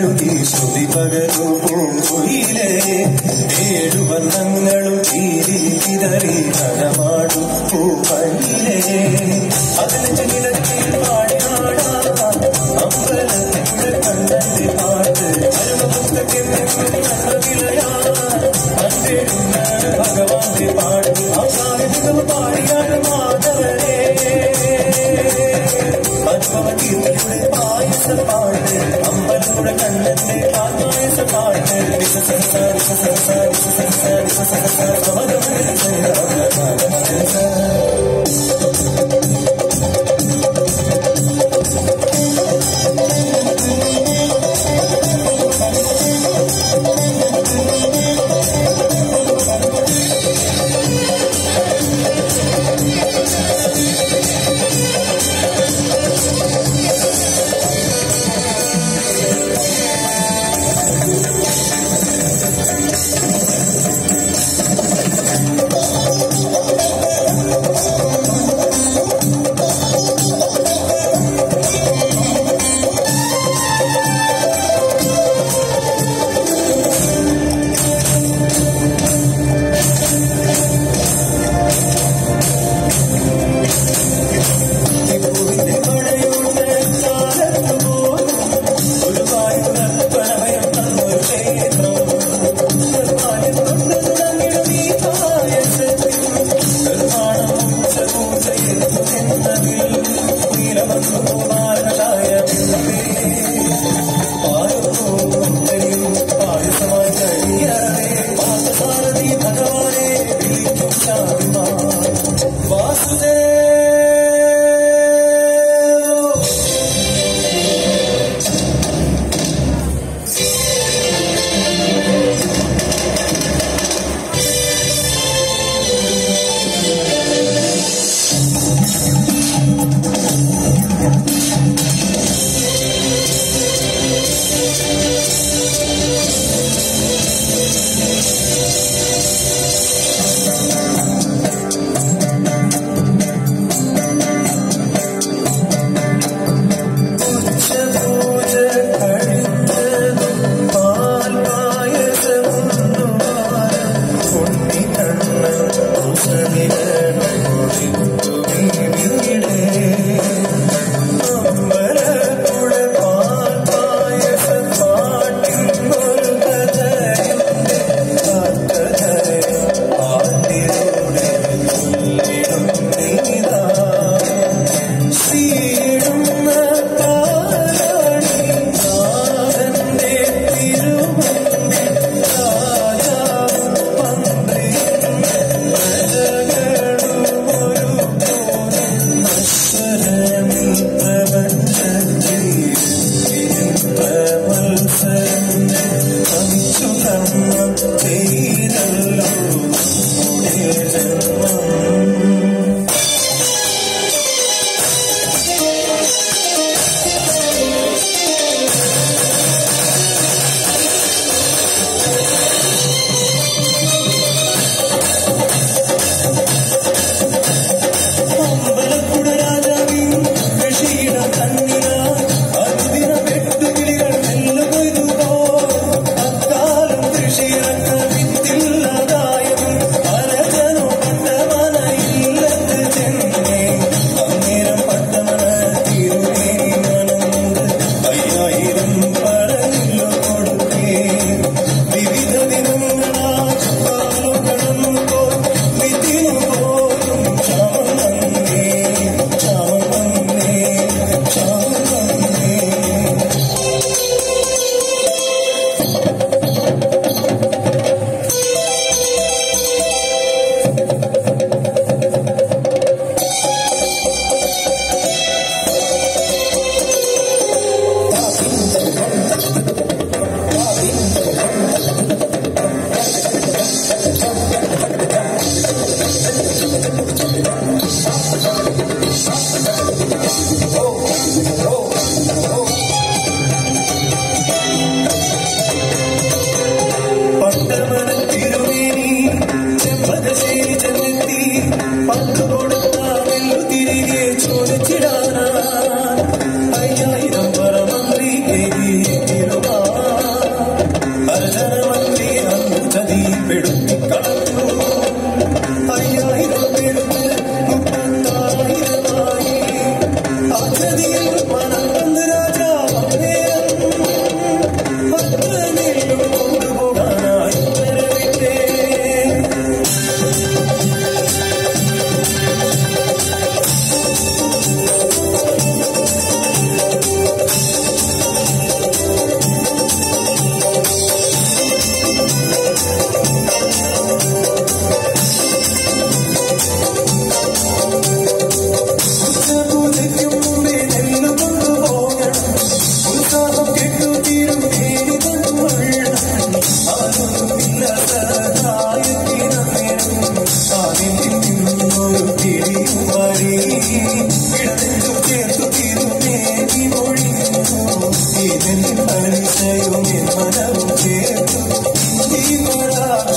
ಳು ಸುರಿ ಪರೋರೇ ಏಡುವೇ ತರವಾಡ ಅ It's a party. It's a party. It's a party.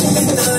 Thank you.